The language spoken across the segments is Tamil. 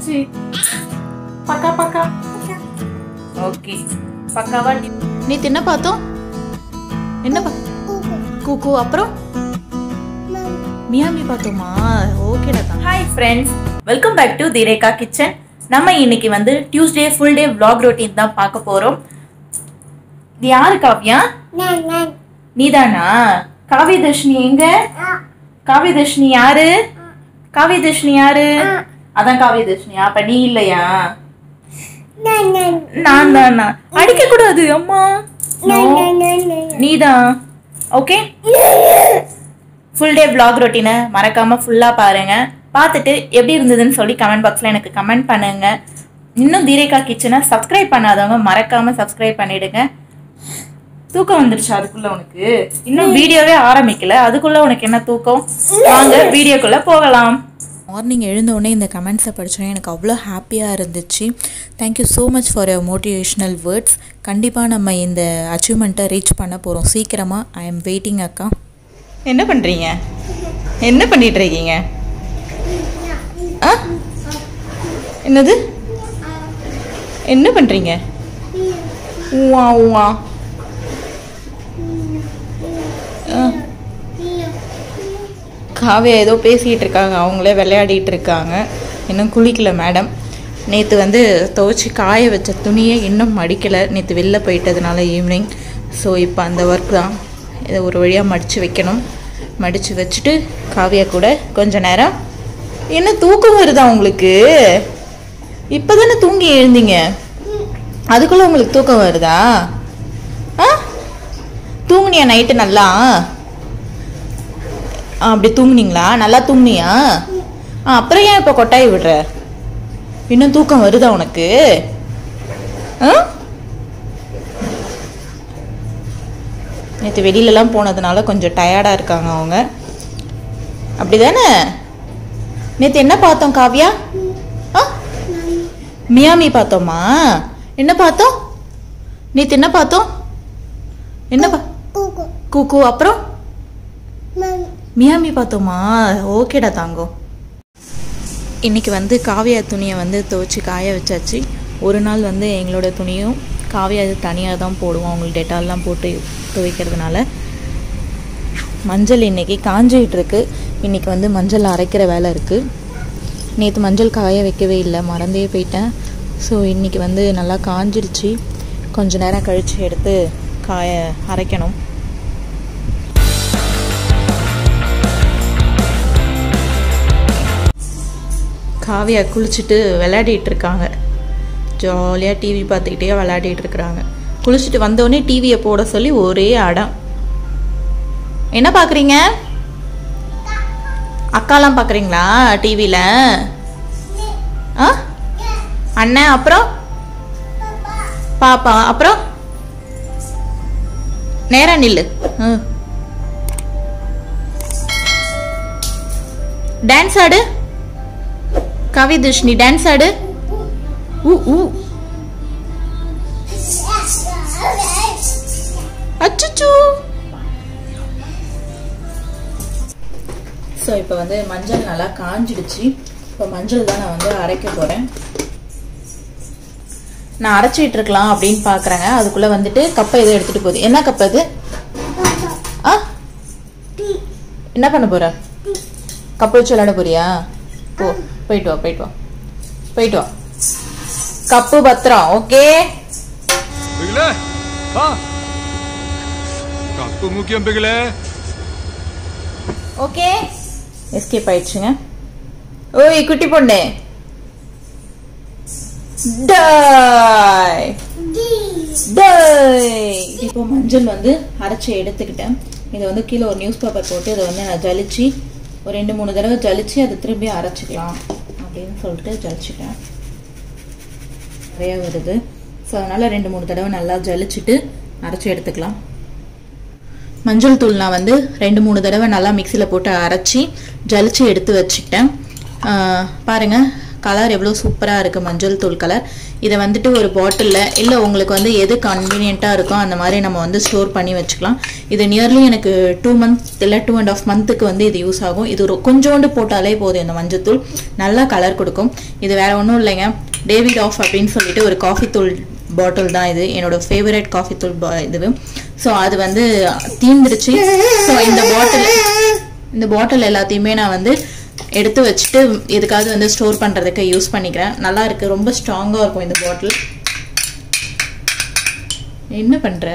ஆச்சு பக்கா பக்கா. ஓகே. பக்காவா நேத்து என்ன பார்த்தோம்? என்ன பா கூக்கு. அப்புறம்? மியாமி பார்த்தோமா? ஓகேடா தான் hi friends welcome back to திரேகா kitchen நம்ம இன்னைக்கு வந்து Tuesday full day vlog routine தான் பார்க்க போறோம். யாரு காவ்யா? நீதானா? காவியதர்ஷினி எங்க? காவியதர்ஷினி யாரு? காவியதர்ஷினி யாரு? அதான் காவியதர்ஷினியா அப்ப நீ இல்லையா? நான் தான்? அடிக்க கூடாது அம்மா. நீதான். ஓகே ஃபுல் டே vlog ரொட்டீனை மறக்காம ஃபுல்லா பாருங்க. பார்த்துட்டு எப்படி இருந்ததுன்னு சொல்லி கமெண்ட் பாக்ஸ்ல எனக்கு கமெண்ட் பண்ணுங்க. இன்னும் தீரேகா கிச்சனை சப்ஸ்கிரைப் பண்ணாதவங்க மறக்காம சப்ஸ்கிரைப் பண்ணிடுங்க. தூக்கம் வந்துருச்சு அதுக்குள்ள உனக்கு? இன்னும் வீடியோவே ஆரம்பிக்கல. அதுக்குள்ள உனக்கு என்ன தூக்கம்? வாங்க வீடியோக்குள்ள போகலாம். மார்னிங் எழுந்தோடனே இந்த கமெண்ட்ஸை படித்தோன்னே எனக்கு அவ்வளோ ஹாப்பியாக இருந்துச்சு. Thank you so much for your motivational words கண்டிப்பாக நம்ம இந்த அச்சீவ்மெண்ட்டை ரீச் பண்ண போகிறோம் சீக்கிரமாக ஐ எம் வெயிட்டிங் அக்கா. என்ன பண்ணுறீங்க என்ன பண்ணிகிட்டு இருக்கீங்க? ஆ? என்னது? என்ன பண்ணுறீங்க ஊவா ஊவா ஆ. காவியா ஏதோ பேசிகிட்டு இருக்காங்க. அவங்களே விளையாடிட்டு இருக்காங்க. இன்னும் குளிக்கல மேடம் நேற்று வந்து துவைச்சி காய வச்ச துணியை இன்னும் மடிக்கலை. நேற்று வெளில போயிட்டதுனால ஈவினிங் ஸோ இப்போ அந்த ஒர்க் தான். இதை ஒரு வழியாக மடித்து வைக்கணும். மடித்து வச்சுட்டு காவியா கூட கொஞ்ச நேரம் என்ன தூக்கம் வருதா உங்களுக்கு? இப்போ தானே தூங்கி எழுந்தீங்க? அதுக்குள்ளே உங்களுக்கு தூக்கம் வருதா? ஆ? தூங்குனியா நைட்டு நல்லா? அப்படி தூங்குனீங்களா? நல்லா தூங்குனியா? ஆ அப்புறம் ஏன் இப்போ கொட்டாய் விடுற? இன்னும் தூக்கம் வருதா உனக்கு? ஆ? நேற்று வெளியிலலாம் போனதுனால கொஞ்சம் டயர்டாக இருக்காங்க அவங்க. அப்படிதானே? நேற்று என்ன பார்த்தோம் காவ்யா? ஆ? மியாமி பார்த்தோமா? என்ன பார்த்தோம்? நேற்று என்ன பார்த்தோம்? என்ன பா கூக்கு அப்புறம்? மியாமி பார்த்தோமா? ஓகேடா தாங்கோ. இன்றைக்கி வந்து காவியா துணியை வந்து துவைச்சி காய வச்சாச்சு. ஒரு நாள் வந்து எங்களோட துணியும் காவியா இது தனியாக தான் போடுவோம். அவங்களுக்கு டெட்டால்லாம் போட்டு துவைக்கிறதுனால. மஞ்சள் இன்றைக்கி காஞ்சிகிட்ருக்கு இன்றைக்கி இன்னைக்கு வந்து மஞ்சள் அரைக்கிற வேலை இருக்குது நேற்று மஞ்சள் காய வைக்கவே இல்லை. மறந்தே போயிட்டேன். ஸோ இன்றைக்கி வந்து நல்லா காஞ்சிருச்சு. கொஞ்சம் நேரம் கழித்து எடுத்து காய அரைக்கணும். காவியா குளிச்சுட்டு விளையாடிட்டு இருக்காங்க ஜாலியாக டிவி பார்த்துக்கிட்டே விளையாடிட்டு இருக்கிறாங்க குளிச்சுட்டு வந்தோடனே டிவியை போட சொல்லி ஒரே அடம். என்ன பார்க்குறீங்க? அக்காலாம் பார்க்குறீங்களா டிவியில் ஆ? அண்ணன் அப்புறம்? பாப்பா அப்புறம்? நேரா நில்லு. ம் டான்ஸ் ஆடு. கவிதுஷ்ணி டான்ஸ் ஆடு. ஊ ஊ. அச்சுச்சு. ஸோ இப்போ வந்து மஞ்சள் நல்லா காஞ்சிடுச்சு. இப்போ மஞ்சள் தான் நான் வந்து அரைக்க போகிறேன் நான் அரைச்சிட்டு இருக்கலாம் அப்படின்னு பார்க்குறேங்க அதுக்குள்ளே வந்துட்டு கப்பை எதோ எடுத்துகிட்டு போகுது. என்ன கப்பை இது ஆ? என்ன பண்ண போகிற கப்பை வச்சு விளையாட போறியா? போ. போயிட்டு வா போயிட்டு வா. போயிட்டு வா. கப்பு பத்திரம் ஓகே கப்பு முக்கியம் பிகிலே. ஓகே எஸ்கேப் ஆயிடுச்சுங்க. ஓய் குட்டி பொண்ணு. இப்போ மஞ்சள் வந்து அரைச்சி எடுத்துக்கிட்டேன். இதை வந்து கீழே ஒரு நியூஸ் பேப்பர் போட்டு இதை வந்து நான் ஜலிச்சு ஒரு ரெண்டு மூணு தடவை ஜலிச்சு அதை திரும்பி அரைச்சிக்கலாம். அப்படின்னு சொல்லிட்டு ஜலிச்சிட்டேன் நிறையா வருது. ஸோ அதனால் ரெண்டு மூணு தடவை நல்லா ஜலிச்சுட்டு அரைச்சி எடுத்துக்கலாம். மஞ்சள் தூள் நான் வந்து ரெண்டு மூணு தடவை நல்லா மிக்சியில் போட்டு அரைச்சி ஜலிச்சு எடுத்து வச்சுக்கிட்டேன். பாருங்கள் கலர் எவ்வளோ சூப்பராக இருக்குது மஞ்சள் தூள் கலர் இதை வந்துட்டு ஒரு பாட்டிலில் இல்லை உங்களுக்கு வந்து எது கன்வீனியண்ட்டாக இருக்கோ அந்த மாதிரி நம்ம வந்து ஸ்டோர் பண்ணி வச்சுக்கலாம். இது நியர்லி எனக்கு டூ மந்த் இல்லை டூ அண்ட் ஆஃப் மந்த்துக்கு வந்து இது யூஸ் ஆகும். இது ஒரு கொஞ்சோண்டு போட்டாலே போதும் இந்த மஞ்சத்தூள். நல்லா கலர் கொடுக்கும். இது வேற ஒன்றும் இல்லைங்க. டேவிட் ஆஃப் அப்படின்னு சொல்லிட்டு ஒரு காஃபி தூள் பாட்டில் தான் இது. என்னோட ஃபேவரட் காஃபி தூள் இது ஸோ அது வந்து தீந்துருச்சு. ஸோ இந்த பாட்டில் இந்த பாட்டில் எல்லாத்தையுமே நான் வந்து எடுத்து வச்சுட்டு எதுக்காவது வந்து ஸ்டோர் பண்ணுறதுக்கு யூஸ் பண்ணிக்கிறேன். நல்லா இருக்கு. ரொம்ப ஸ்ட்ராங்காக இருக்கும் இந்த பாட்டில் என்ன பண்ணுற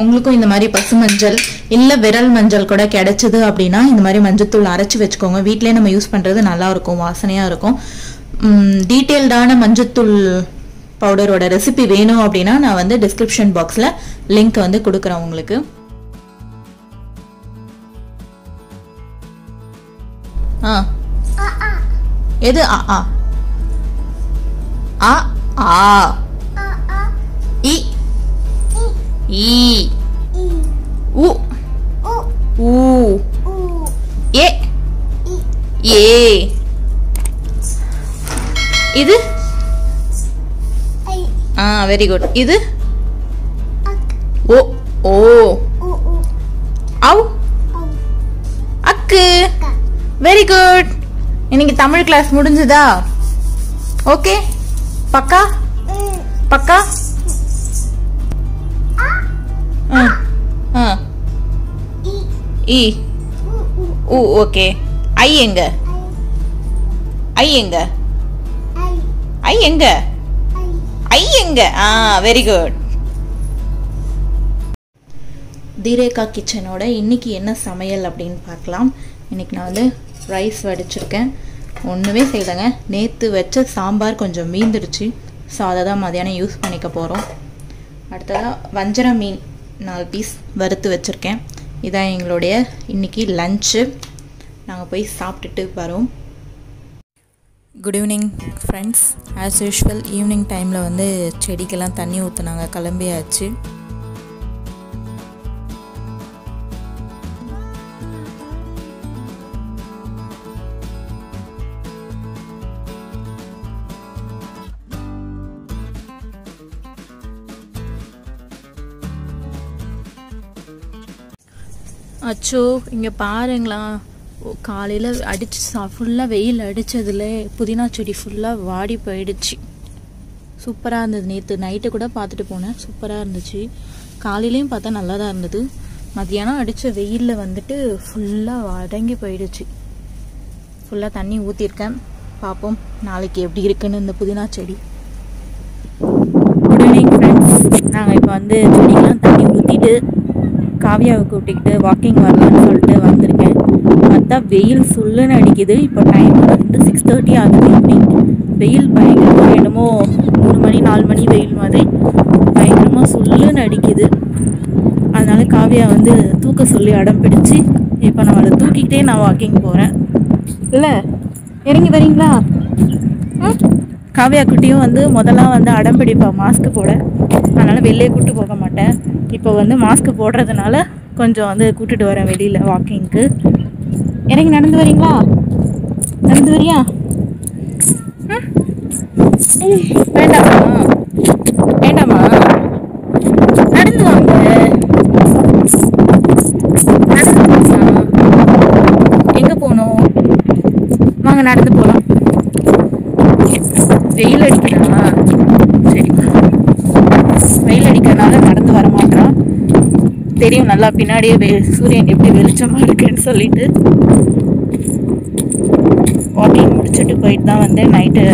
உங்களுக்கும் இந்த மாதிரி பசு மஞ்சள் இல்லை விரல் மஞ்சள் கூட கிடைச்சது அப்படின்னா இந்த மாதிரி மஞ்சத்தூள் அரைச்சி வச்சுக்கோங்க. வீட்டிலே நம்ம யூஸ் பண்ணுறது நல்லாயிருக்கும் வாசனையாக இருக்கும். டீட்டெயில்டான மஞ்சத்தூள் பவுடரோட ரெசிபி வேணும் அப்படின்னா நான் வந்து டிஸ்கிரிப்ஷன் பாக்ஸில் லிங்க் வந்து கொடுக்குறேன் உங்களுக்கு. ஆ. எது? ஆ ஆ. ஆ ஆ. இ. ஈ உ. ஊ ஏ. ஏ. இது? ஆ வெரி குட் இது? ஓ ஓ. அவ்? அக்கு. வெரி குட் இன்னைக்கு தமிழ் கிளாஸ் முடிஞ்சதா? ஓகே பக்கா? பக்கா? ஆ ஆ. இ. ஊ ஓகே ஐ எங்க? ஐ எங்க? ஐ எங்க? ஐ எங்க ஆ வெரி குட் தீரேகா கிச்சனோட இன்னைக்கு என்ன சமையல் அப்படின்னு பார்க்கலாம். இன்னைக்கு நான் வந்து ரைஸ் வடிச்சிருக்கேன். ஒன்றுமே செய்யலைங்க. நேற்று வச்ச சாம்பார் கொஞ்சம் மீந்துடுச்சு. ஸோ அதை தான் மதியானம் யூஸ் பண்ணிக்க போகிறோம் அடுத்ததாக வஞ்சர மீன் நாலு பீஸ் வறுத்து வச்சுருக்கேன். இதான் எங்களுடைய இன்னைக்கு லஞ்சு நாங்கள் போய் சாப்பிட்டுட்டு வரோம். Good evening friends as usual evening டைமில் வந்து செடிக்கெல்லாம் தண்ணி ஊற்றுனாங்க கிளம்பியாச்சு. அச்சோ இங்கே பாருங்களா காலையில் அடிச்சு ஃபுல்லாக வெயில் அடித்ததில் புதினா செடி ஃபுல்லாக வாடி போயிடுச்சு. சூப்பராக இருந்தது. நேற்று நைட்டு கூட பார்த்துட்டு போனேன். சூப்பராக இருந்துச்சு. காலையிலையும் பார்த்தா நல்லா தான் இருந்தது. மத்தியானம் அடித்த வெயிலில் வந்துட்டு ஃபுல்லாக அடங்கி போயிடுச்சு. ஃபுல்லாக தண்ணி ஊற்றிருக்கேன் பார்ப்போம். நாளைக்கு எப்படி இருக்குன்னு இந்த புதினா செடி. குட் ஃப்ரெண்ட்ஸ் நாங்கள் இப்போ வந்து செடிக்கெலாம் தண்ணி ஊற்றிட்டு காவியாவை கூப்பிட்டுக்கிட்டு வாக்கிங் வரலான்னு சொல்லிட்டு வந்திருக்கேன். பார்த்தா வெயில் சுள்ளுன்னு அடிக்குது. இப்போ டைம் வந்து சிக்ஸ் தேர்ட்டி ஆகுது ஈவினிங் வெயில் பயங்கரமாக என்னமோ மூணு மணி நாலு மணி வெயில் மாதிரி. பயங்கரமாக சுள்ளுன்னு அடிக்குது. அதனால காவியா வந்து தூக்க சொல்லி அடம் பிடிச்சு இப்போ நான் அவளை தூக்கிக்கிட்டே நான் வாக்கிங் போகிறேன் இல்லை இறங்கி வரீங்களா? ம்? காவியா குட்டியும் வந்து முதல்ல வந்து அடம் பிடிப்பா மாஸ்க் போட. அதனால் வெளியே கூட்டு போக மாட்டேன். இப்போ வந்து மாஸ்க் போடுறதுனால கொஞ்சம் வந்து கூட்டிட்டு வரேன் வெளியில் வாக்கிங்க்கு இறங்கி நடந்து வரீங்களா? நடந்து வரியா? ம்? வேண்டாமா வேண்டாமா நடந்து வாங்க. நடந்து எங்கே போகணும்? வாங்க நடந்து போகலாம் வெயில் அடிக்கிறா சரி வெயில் அடிக்கிறனால நடந்து வர மாட்டான் தெரியும் நல்லா பின்னாடியே வெ- சூரியன் எப்படி வெளிச்சமா இருக்குன்னு சொல்லிட்டு வாக்கிங் முடிச்சுட்டு போயிட்டு தான் வந்து நைட்டு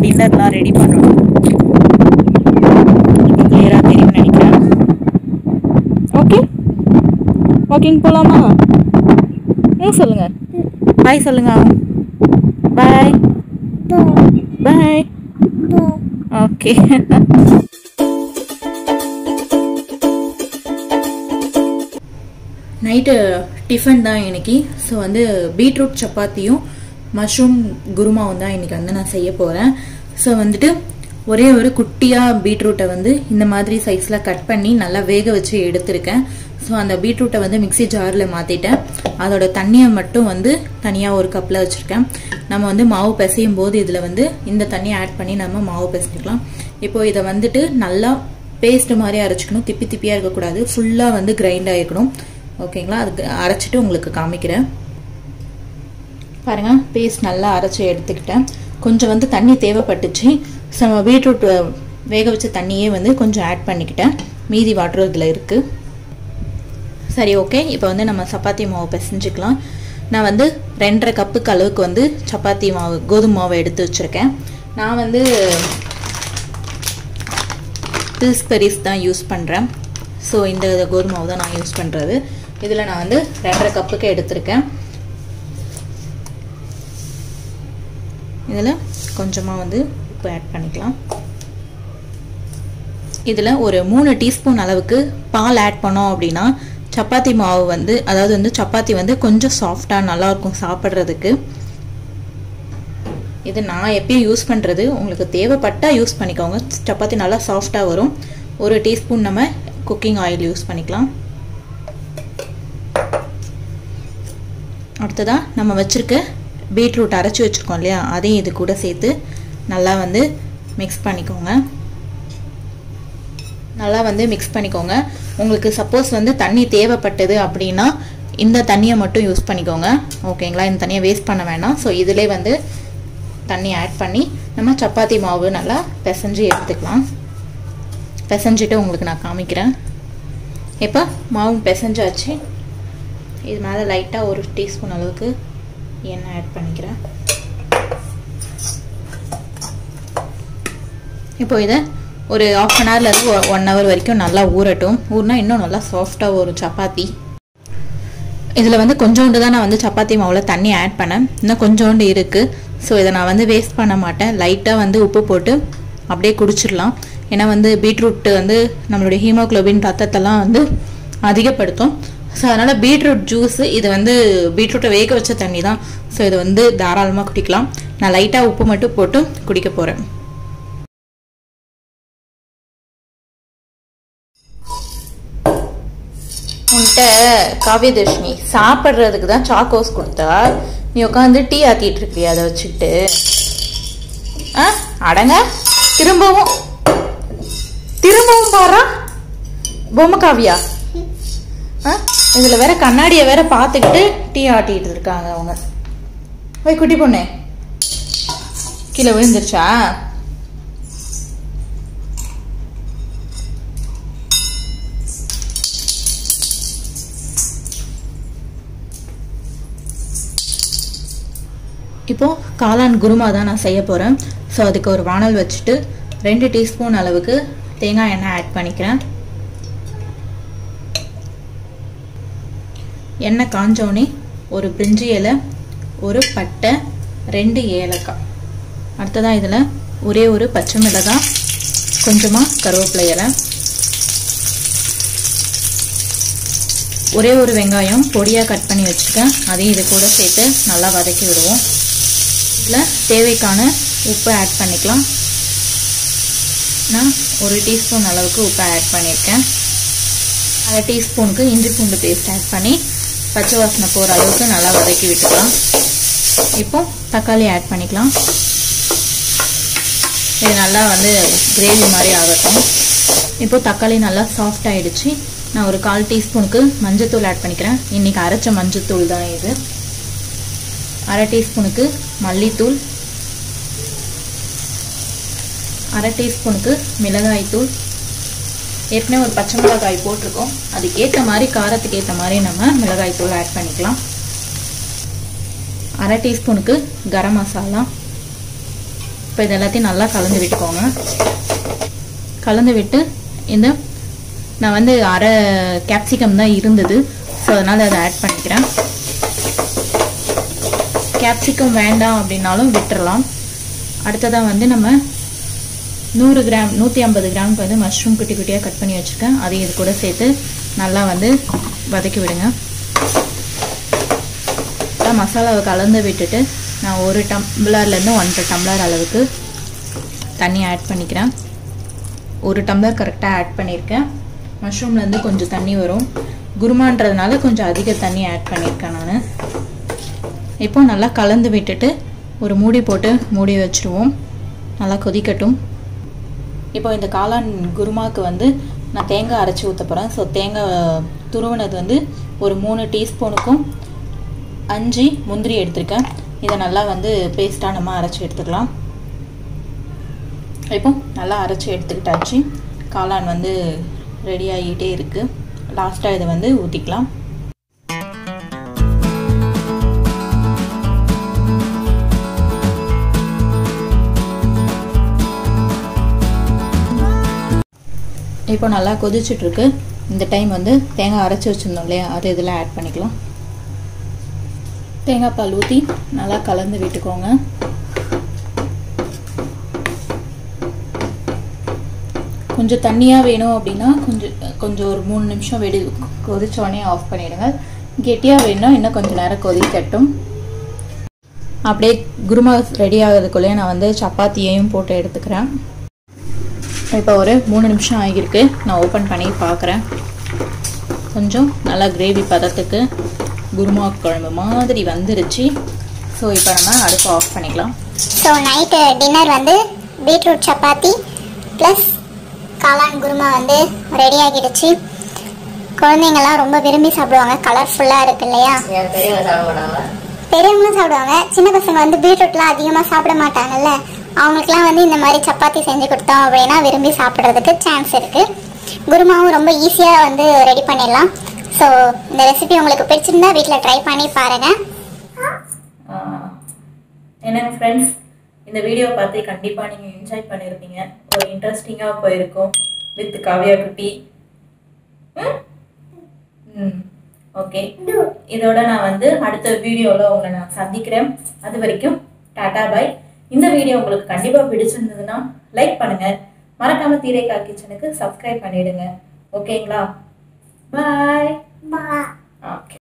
டின்னர்லாம் ரெடி பண்ணணும். கிளியராக தெரியும் நினைக்கிறேன். ஓகே வாக்கிங் போகலாமா ம் சொல்லுங்க. பாய் சொல்லுங்க. Bye bye okay night tiffin தான் இன்னைக்கு. ஸோ வந்து பீட்ரூட் சப்பாத்தியும் மஷ்ரூம் குருமாவும் தான் இன்னைக்கு வந்து நான் செய்ய போகிறேன் ஸோ வந்துட்டு ஒரே ஒரு குட்டியாக பீட்ரூட்டை வந்து இந்த மாதிரி சைஸில் கட் பண்ணி நல்லா வேக வச்சு எடுத்திருக்கேன். ஸோ அந்த பீட்ரூட்டை வந்து மிக்ஸி ஜாரில் மாற்றிட்டேன் அதோட தண்ணியை மட்டும் வந்து தனியாக ஒரு கப்பில் வச்சுருக்கேன். நம்ம வந்து மாவு பிசையும் போது இதில் வந்து இந்த தண்ணியை ஆட் பண்ணி நம்ம மாவு பிசைஞ்சிக்கலாம். இப்போ இதை வந்துட்டு நல்லா பேஸ்ட் மாதிரி அரைச்சிக்கணும். திப்பி திப்பியாக இருக்கக்கூடாது. ஃபுல்லாக வந்து கிரைண்ட் ஆகிருக்கணும் ஓகேங்களா? அதுக்கு அரைச்சிட்டு உங்களுக்கு காமிக்கிறேன். பாருங்கள் பேஸ்ட் நல்லா அரைச்சி எடுத்துக்கிட்டேன். கொஞ்சம் வந்து தண்ணி தேவைப்பட்டுச்சு. ஸோ நம்ம பீட்ரூட் வேக வச்ச தண்ணியே வந்து கொஞ்சம் ஆட் பண்ணிக்கிட்டேன். மீதி வாட்டர் இதில் இருக்குது சரி ஓகே இப்போ வந்து நம்ம சப்பாத்தி மாவு பிசைஞ்சிக்கலாம். நான் வந்து ரெண்டரை கப்புக்கு அளவுக்கு வந்து சப்பாத்தி மாவு கோதுமை மாவை எடுத்து வச்சுருக்கேன். நான் வந்து பில்ஸ்பெரிஸ் தான் யூஸ் பண்ணுறேன் ஸோ இந்த கோதுமை மாவு தான் நான் யூஸ் பண்ணுறது இதில் நான் வந்து ரெண்டரை கப்புக்கு எடுத்திருக்கேன். இதில் கொஞ்சமாக வந்து உப்பு ஆட் பண்ணிக்கலாம். இதில் ஒரு மூணு டீஸ்பூன் அளவுக்கு பால் ஆட் பண்ணோம் அப்படின்னா சப்பாத்தி மாவு வந்து அதாவது வந்து சப்பாத்தி வந்து கொஞ்சம் சாஃப்டாக நல்லாயிருக்கும் சாப்பிட்றதுக்கு. இது நான் எப்பயும் யூஸ் பண்ணுறது உங்களுக்கு தேவைப்பட்டால் யூஸ் பண்ணிக்கோங்க. சப்பாத்தி நல்லா சாஃப்டாக வரும். ஒரு டீஸ்பூன் நம்ம குக்கிங் ஆயில் யூஸ் பண்ணிக்கலாம். அடுத்ததாக நம்ம வச்சுருக்க பீட்ரூட் அரைச்சி வச்சுருக்கோம் இல்லையா? அதையும் இது கூட சேர்த்து நல்லா வந்து மிக்ஸ் பண்ணிக்கோங்க. நல்லா வந்து மிக்ஸ் பண்ணிக்கோங்க. உங்களுக்கு சப்போஸ் வந்து தண்ணி தேவைப்பட்டது அப்படின்னா இந்த தண்ணியை மட்டும் யூஸ் பண்ணிக்கோங்க. ஓகேங்களா இந்த தண்ணியை வேஸ்ட் பண்ண வேணாம். ஸோ இதிலே வந்து தண்ணி ஆட் பண்ணி நம்ம சப்பாத்தி மாவு நல்லா பிசைஞ்சு எடுத்துக்கலாம். பிசைஞ்சிட்டு உங்களுக்கு நான் காமிக்கிறேன். இப்போ மாவு பிசைஞ்சாச்சு. இது மேலே லைட்டாக ஒரு டீஸ்பூன் அளவுக்கு எண்ணெய் ஆட் பண்ணிக்கிறேன். இப்போ இதை ஒரு ஆஃப் அன் ஹவர்லேருந்து ஒன் ஹவர் வரைக்கும் நல்லா ஊறட்டும். ஊறினா இன்னும் நல்லா சாஃப்டாக ஒரு சப்பாத்தி. இதில் வந்து கொஞ்சோண்டு தான் நான் வந்து சப்பாத்தி மாவில் தண்ணி ஆட் பண்ணேன். இன்னும் கொஞ்சோண்டு இருக்குது ஸோ இதை நான் வந்து வேஸ்ட் பண்ண மாட்டேன். லைட்டாக வந்து உப்பு போட்டு அப்படியே குடிச்சிடலாம். ஏன்னா வந்து பீட்ரூட் வந்து நம்மளுடைய ஹீமோக்ளோபின் ரத்தத்தெல்லாம் வந்து அதிகப்படுத்தும். ஸோ அதனால் பீட்ரூட் ஜூஸு இது வந்து பீட்ரூட்டை வேக வச்ச தண்ணி தான் ஸோ இதை வந்து தாராளமாக குடிக்கலாம். நான் லைட்டாக உப்பு மட்டும் போட்டு குடிக்க போகிறேன் உன்கிட்ட காவியதர்ஷினி சாப்பிட்றதுக்கு தான் சாக்கோஸ் கொடுத்தா நீ உட்காந்து டீ ஆத்திட்டு இருக்கியா? அதை வச்சுக்கிட்டு. ஆ? அடங்க. திரும்பவும். திரும்பவும் பாரா? பொம்மை காவியா? இதில் வேற கண்ணாடியை வேற பார்த்துக்கிட்டு டீ ஆட்டிட்டு இருக்காங்க அவங்க. போய் குட்டி பொண்ணு. கீழே விழுந்துருச்சா? இப்போது காளான் குருமா தான் நான் செய்ய போகிறேன் ஸோ அதுக்கு ஒரு வானல் வச்சுட்டு ரெண்டு டீஸ்பூன் அளவுக்கு தேங்காய் எண்ணெய் ஆட் பண்ணிக்கிறேன். எண்ணெய் காஞ்சோடனே ஒரு பிரிஞ்சி இலை ஒரு பட்டை ரெண்டு ஏலக்காய். அடுத்ததாக இதில் ஒரே ஒரு பச்சை மிளகாய் கொஞ்சமாக கருவேப்பிலை இலை. ஒரே ஒரு வெங்காயம் பொடியாக கட் பண்ணி வச்சுருக்கேன். அதையும் இது கூட சேர்த்து நல்லா வதக்கி விடுவோம். இதில் தேவைக்கான உப்பு ஆட் பண்ணிக்கலாம். நான் ஒரு டீஸ்பூன் அளவுக்கு உப்பை ஆட் பண்ணியிருக்கேன். அரை டீஸ்பூனுக்கு இஞ்சி பூண்டு பேஸ்ட் ஆட் பண்ணி பச்சை வாசனை போகிற அளவுக்கு நல்லா வதக்கி விட்டுக்கலாம். இப்போ தக்காளி ஆட் பண்ணிக்கலாம். இது நல்லா வந்து கிரேவி மாதிரி ஆகட்டும். இப்போ தக்காளி நல்லா சாஃப்ட் ஆயிடுச்சு. நான் ஒரு கால் டீஸ்பூனுக்கு மஞ்சத்தூள் ஆட் பண்ணிக்கிறேன். இன்றைக்கி அரைச்ச மஞ்சத்தூள் தான் இது. அரை டீஸ்பூனுக்கு மல்லித்தூள். அரை டீஸ்பூனுக்கு மிளகாய்த்தூள். ஏற்கனவே ஒரு பச்சை மிளகாய் போட்டிருக்கோம். அதுக்கேற்ற மாதிரி காரத்துக்கு ஏற்ற மாதிரி நம்ம மிளகாய் தூள் ஆட் பண்ணிக்கலாம். அரை டீஸ்பூனுக்கு கரம் மசாலா. இப்போ இது எல்லாத்தையும் நல்லா கலந்து விட்டுக்கோங்க. கலந்து விட்டு இந்த நான் வந்து அரை கேப்சிகம் தான் இருந்தது. ஸோ அதனால் அதை ஆட் பண்ணிக்கிறேன். கேப்சிகம் வேண்டாம் அப்படின்னாலும் விட்டுறலாம். அடுத்ததாக வந்து நம்ம நூறு கிராம் நூற்றி ஐம்பது கிராமுக்கு வந்து மஷ்ரூம் குட்டி குட்டியாக கட் பண்ணி வச்சுருக்கேன். அதையும் இது கூட சேர்த்து நல்லா வந்து வதக்கி விடுங்க. மசாலாவை கலந்து விட்டுட்டு நான் ஒரு டம்ளர்லேருந்து ஒன்றரை டம்ளர் அளவுக்கு தண்ணி ஆட் பண்ணிக்கிறேன். ஒரு டம்ளர் கரெக்டாக ஆட் பண்ணியிருக்கேன். மஷ்ரூம்லேருந்து கொஞ்சம் தண்ணி வரும். குருமான்றதுனால கொஞ்சம் அதிக தண்ணி ஆட் பண்ணியிருக்கேன் நான். இப்போ நல்லா கலந்து விட்டுட்டு ஒரு மூடி போட்டு மூடி வச்சுருவோம். நல்லா கொதிக்கட்டும். இப்போ இந்த காளான் குருமாவுக்கு வந்து நான் தேங்காய் அரைச்சி ஊற்ற போகிறேன் ஸோ தேங்காய் துருவினது வந்து ஒரு மூணு டீஸ்பூனுக்கும் அஞ்சு முந்திரி எடுத்திருக்கேன். இதை நல்லா வந்து பேஸ்ட்டாக நம்ம அரைச்சி எடுத்துக்கலாம். இப்போ நல்லா அரைச்சி எடுத்துக்கிட்டாச்சு. காளான் வந்து ரெடி ஆகிட்டே இருக்குது லாஸ்ட்டாக இதை வந்து ஊற்றிக்கலாம் இப்போ நல்லா கொதிச்சுட்ருக்கு. இந்த டைம் வந்து தேங்காய் அரைச்சி வச்சுருந்தோம் இல்லையா? அது இதில் ஆட் பண்ணிக்கலாம். தேங்காய் பால் ஊற்றி நல்லா கலந்து விட்டுக்கோங்க. கொஞ்சம் தண்ணியாக வேணும் அப்படின்னா கொஞ்சம் கொஞ்சம் ஒரு மூணு நிமிஷம் வெடி கொதிச்சோடனே ஆஃப் பண்ணிவிடுங்க கெட்டியாக வேணும்னா இன்னும் கொஞ்சம் நேரம் கொதிக்கட்டும். அப்படியே குருமா ரெடி ஆகிறதுக்குள்ளேயே நான் வந்து சப்பாத்தியையும் போட்டு எடுத்துக்கிறேன். இப்போ ஒரு மூணு நிமிஷம் ஆகியிருக்கு. நான் ஓப்பன் பண்ணி பார்க்குறேன். கொஞ்சம் நல்லா கிரேவி பதத்துக்கு குருமா குழம்பு மாதிரி வந்துருச்சு. ஸோ இப்போ நம்ம அடுப்பு ஆஃப் பண்ணிக்கலாம். ஸோ நைட்டு டின்னர் வந்து பீட்ரூட் சப்பாத்தி ப்ளஸ் காளான் குருமா வந்து ரெடி ஆகிடுச்சு. குழந்தைங்கள்லாம் ரொம்ப விரும்பி சாப்பிடுவாங்க. கலர்ஃபுல்லாக இருக்கு இல்லையா? பெரியவங்களும் சாப்பிடுவாங்க. சின்ன பசங்க வந்து பீட்ரூட்லாம் அதிகமாக சாப்பிட மாட்டாங்கல்ல. அவங்களுக்குலாம் வந்து இந்த மாதிரி சப்பாத்தி செஞ்சு கொடுத்தோம் அப்படின்னா விரும்பி சாப்பிட்றதுக்கு சான்ஸ் இருக்குது குருமாவும் ரொம்ப ஈஸியாக வந்து ரெடி பண்ணிடலாம். ஸோ இந்த ரெசிபி உங்களுக்கு பிடிச்சிருந்தா வீட்டில் ட்ரை பண்ணி பாருங்கள் என்னங்க ஃப்ரெண்ட்ஸ் இந்த வீடியோ பார்த்து கண்டிப்பாக நீங்கள் என்ஜாய் பண்ணியிருப்பீங்க ஒரு இன்ட்ரெஸ்டிங்காக போயிருக்கும். வித் காவியா குட்டி. ம்? ஓகே இதோட நான் வந்து அடுத்த வீடியோவில் உங்களை நான் சந்திக்கிறேன். அது வரைக்கும் டாடா பாய். இந்த வீடியோ உங்களுக்கு கண்டிப்பாக பிடிச்சிருந்ததுன்னா லைக் பண்ணுங்கள் மறக்காமல் தீரைக்கா கிச்சனுக்கு சப்ஸ்கிரைப் பண்ணிடுங்க. ஓகேங்களா பாய் பா ஓகே